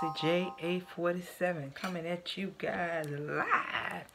Foxy JA47 coming at you guys live.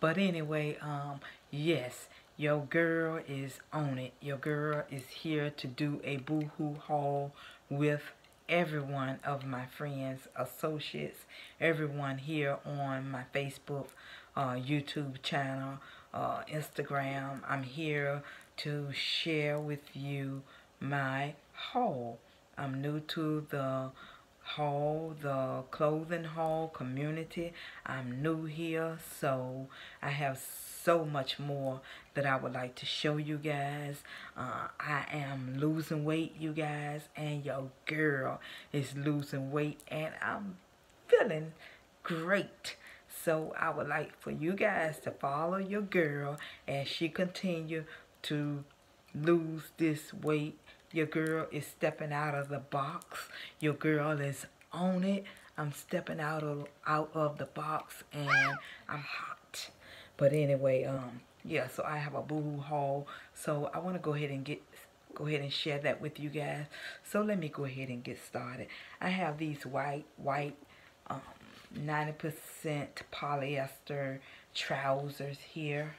But anyway, um, yes, your girl is on it. Your girl is here to do a boohoo haul with every one of my friends, associates, everyone here on my Facebook, uh, YouTube channel, uh, Instagram. I'm here to share with you my haul. I'm new to the haul, the clothing haul community. I'm new here, so I have so much more that I would like to show you guys. Uh, I am losing weight, you guys, and your girl is losing weight, and I'm feeling great. So I would like for you guys to follow your girl as she continue to lose this weight your girl is stepping out of the box. Your girl is on it. I'm stepping out of out of the box and I'm hot. But anyway, um, yeah, so I have a boo haul. So I want to go ahead and get go ahead and share that with you guys. So let me go ahead and get started. I have these white, white, 90% um, polyester trousers here.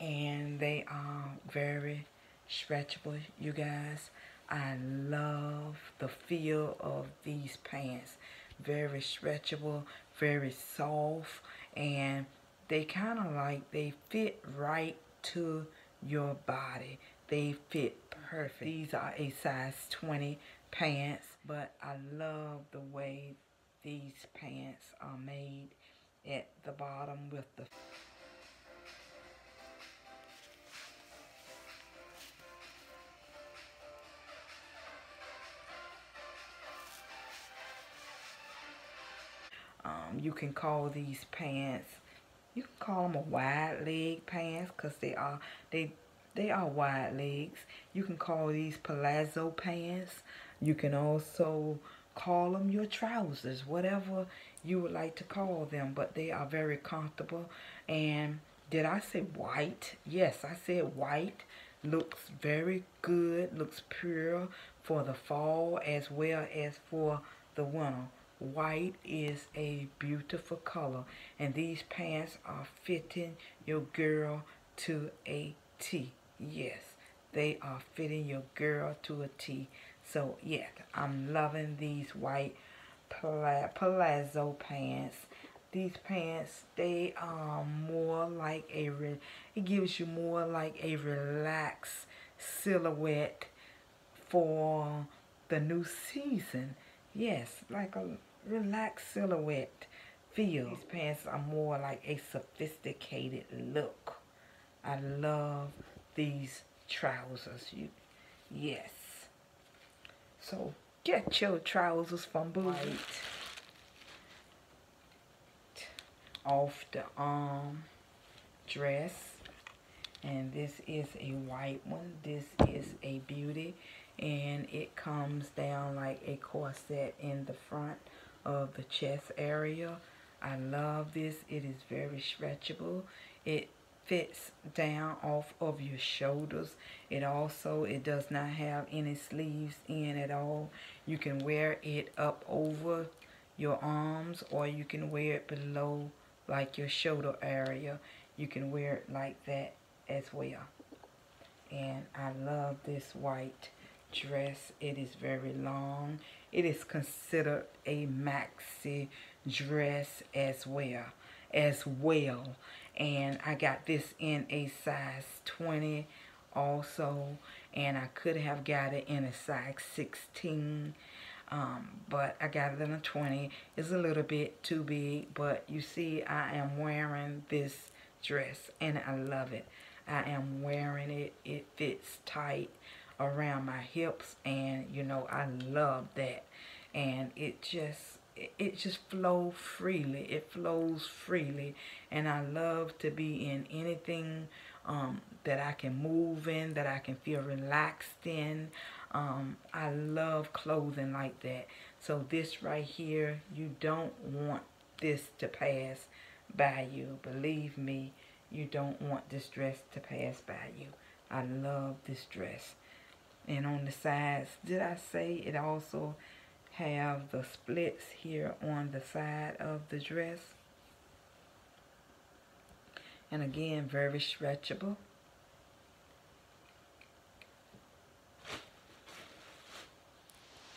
And they are very stretchable, you guys. I love the feel of these pants. Very stretchable, very soft, and they kind of like, they fit right to your body. They fit perfect. These are a size 20 pants, but I love the way these pants are made at the bottom with the You can call these pants, you can call them a wide leg pants because they are, they, they are wide legs. You can call these palazzo pants. You can also call them your trousers, whatever you would like to call them, but they are very comfortable. And did I say white? Yes, I said white. Looks very good, looks pure for the fall as well as for the winter. White is a beautiful color. And these pants are fitting your girl to a T. Yes, they are fitting your girl to a T. So, yeah, I'm loving these white palazzo pants. These pants, they are more like a, it gives you more like a relaxed silhouette for the new season. Yes, like a relaxed silhouette feel. These pants are more like a sophisticated look. I love these trousers. You, yes. So get your trousers from Boohoo. Off the arm dress. And this is a white one. This is a beauty. And it comes down like a corset in the front of the chest area. I love this. It is very stretchable. It fits down off of your shoulders. It also, it does not have any sleeves in at all. You can wear it up over your arms or you can wear it below like your shoulder area. You can wear it like that as well. And I love this white dress. It is very long. It is considered a maxi dress as well. As well. And I got this in a size 20 also. And I could have got it in a size 16. Um, but I got it in a 20. It's a little bit too big. But you see I am wearing this dress. And I love it. I am wearing it. It fits tight around my hips and you know I love that. And it just it just flows freely. It flows freely. And I love to be in anything um, that I can move in that I can feel relaxed in. Um, I love clothing like that. So this right here you don't want this to pass by you. Believe me you don't want this dress to pass by you. I love this dress and on the sides, did I say it also have the splits here on the side of the dress. And again, very stretchable.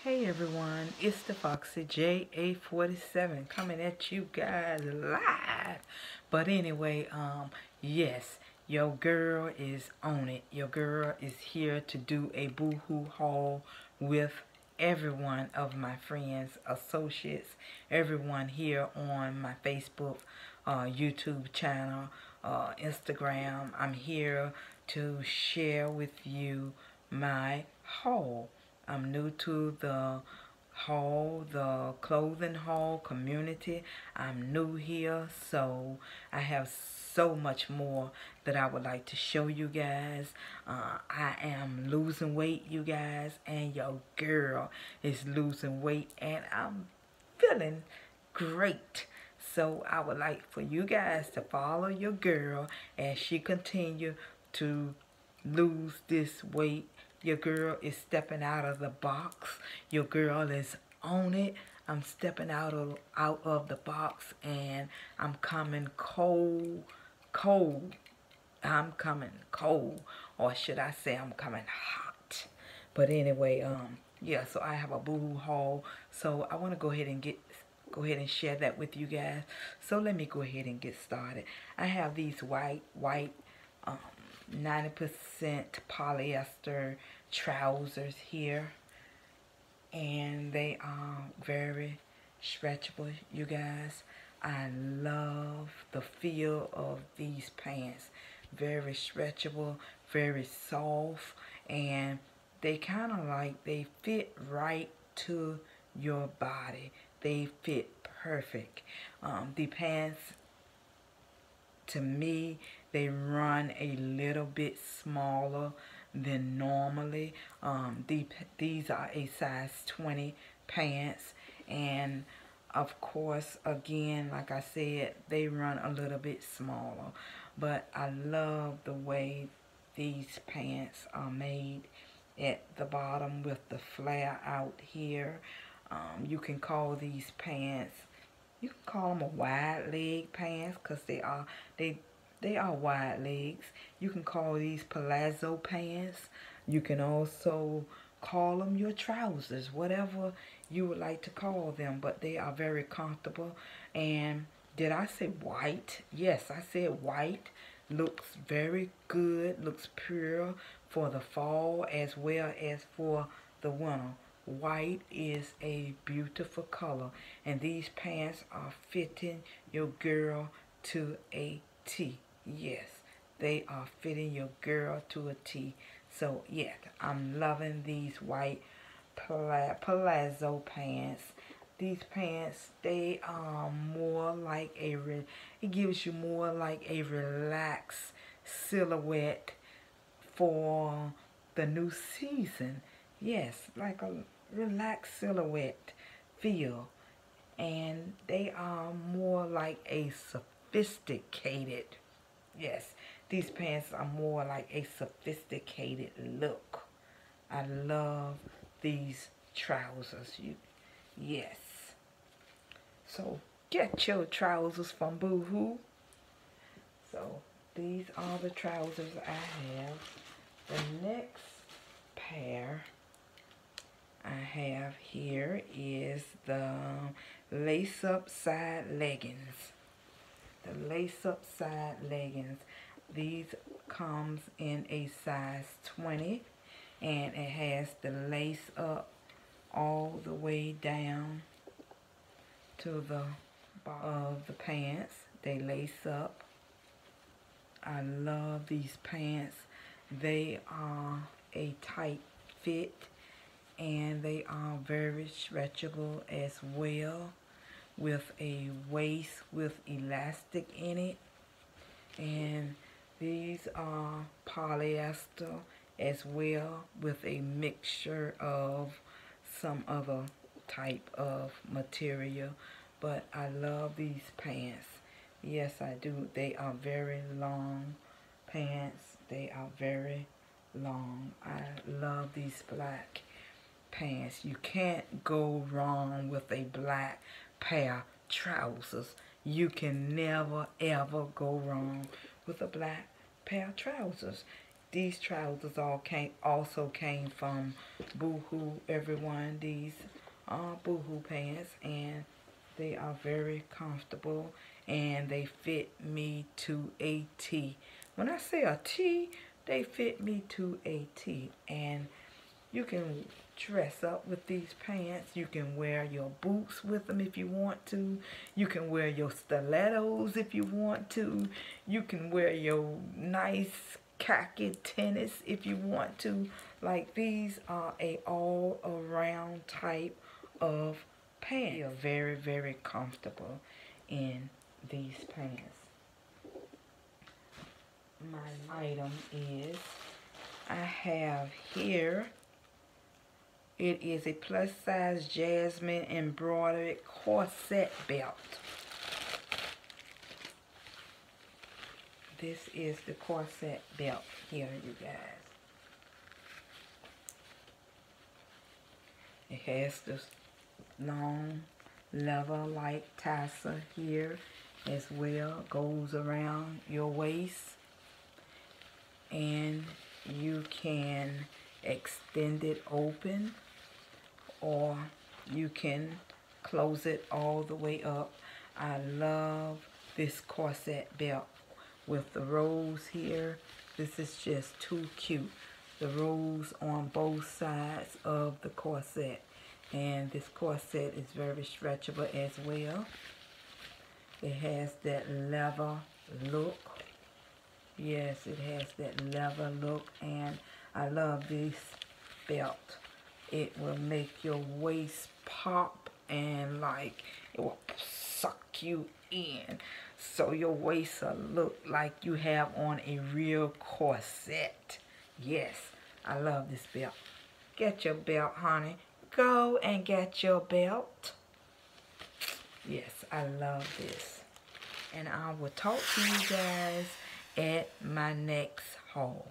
Hey everyone, it's the Foxy JA47 coming at you guys live. But anyway, um, yes, your girl is on it. Your girl is here to do a boohoo haul with every one of my friends, associates, everyone here on my Facebook, uh, YouTube channel, uh, Instagram. I'm here to share with you my haul. I'm new to the haul, the clothing haul community. I'm new here, so I have so much more that I would like to show you guys. Uh, I am losing weight, you guys, and your girl is losing weight, and I'm feeling great. So I would like for you guys to follow your girl as she continue to lose this weight. Your girl is stepping out of the box. Your girl is on it. I'm stepping out of out of the box and I'm coming cold cold. I'm coming cold. Or should I say I'm coming hot. But anyway, um, yeah, so I have a boo haul. So I want to go ahead and get go ahead and share that with you guys. So let me go ahead and get started. I have these white, white, 90% um, polyester trousers here. And they are very stretchable, you guys. I love the feel of these pants. Very stretchable, very soft, and they kind of like, they fit right to your body. They fit perfect. Um, the pants, to me, they run a little bit smaller than normally. Um, the, these are a size 20 pants, and of course again like I said they run a little bit smaller. But I love the way these pants are made at the bottom with the flare out here. Um, you can call these pants you can call them a wide leg pants because they are they they are wide legs you can call these palazzo pants you can also call them your trousers whatever you would like to call them, but they are very comfortable. And did I say white? Yes, I said white. Looks very good, looks pure for the fall as well as for the winter. White is a beautiful color, and these pants are fitting your girl to a T. Yes, they are fitting your girl to a T. So, yeah, I'm loving these white palazzo pants. These pants, they are more like a, it gives you more like a relaxed silhouette for the new season. Yes, like a relaxed silhouette feel. And they are more like a sophisticated, yes, these pants are more like a sophisticated look. I love these trousers. You, yes. So get your trousers from Boohoo. So these are the trousers I have. The next pair I have here is the lace-up side leggings. The lace-up side leggings. These comes in a size 20 and it has the lace up all the way down to the bottom of the pants. They lace up. I love these pants. They are a tight fit and they are very stretchable as well with a waist with elastic in it and these are polyester as well with a mixture of some other type of material. But I love these pants. Yes, I do. They are very long pants. They are very long. I love these black. pants. You can't go wrong with a black pair trousers. You can never ever go wrong with a black pair of trousers. These trousers all came also came from Boohoo everyone. These are Boohoo pants and they are very comfortable and they fit me to a T. When I say a T, they fit me to a T. And you can dress up with these pants. You can wear your boots with them if you want to. You can wear your stilettos if you want to. You can wear your nice khaki tennis if you want to. Like these are a all around type of pants. You're very, very comfortable in these pants. My item is I have here it is a plus size jasmine embroidered corset belt. This is the corset belt here, you guys. It has this long leather like tassel here as well. Goes around your waist. And you can extend it open or you can close it all the way up. I love this corset belt with the rose here. This is just too cute. The rose on both sides of the corset. And this corset is very stretchable as well. It has that leather look. Yes, it has that leather look. And I love this belt. It will make your waist pop and like it will suck you in. So your waist will look like you have on a real corset. Yes, I love this belt. Get your belt, honey. Go and get your belt. Yes, I love this. And I will talk to you guys at my next haul.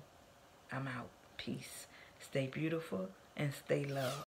I'm out. Peace. Stay beautiful and stay loved.